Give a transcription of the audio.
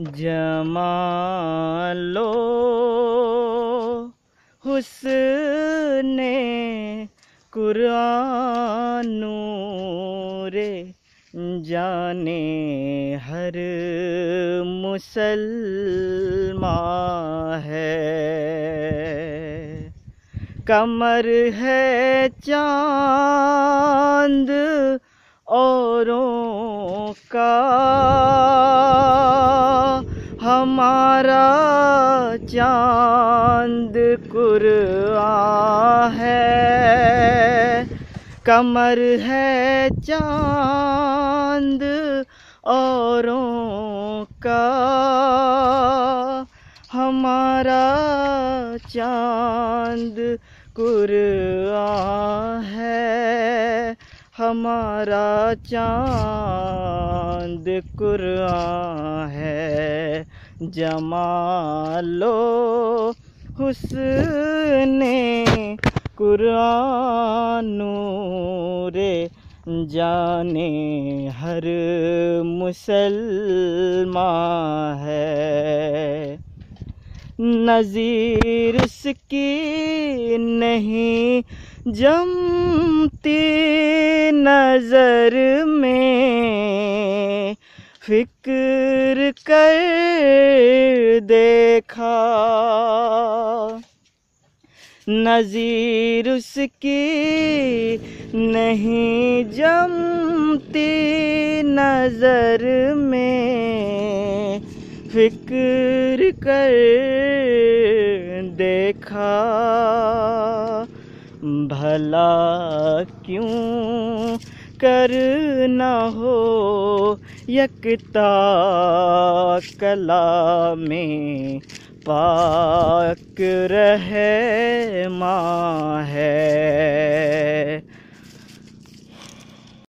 जमालो हुस्ने कुरानू रे जाने हर मुसलमा है। कमर है चाँद औरों का हमारा चाँद कुरआ है। कमर है चाँद औरों का। हमारा चाँद कुरआ है। हमारा चाँद कुरआ है। जमालो हुस्ने कुरानू रे जाने हर मुसलमा है। नज़ीर उसकी नहीं, जमती नज़र में, फ़िक्र कर देखा। नज़ीर उसकी नहीं जमती नज़र में। फ़िक्र कर देखा। भला क्यों करना हो यकता कला में पाक रहे माँ है।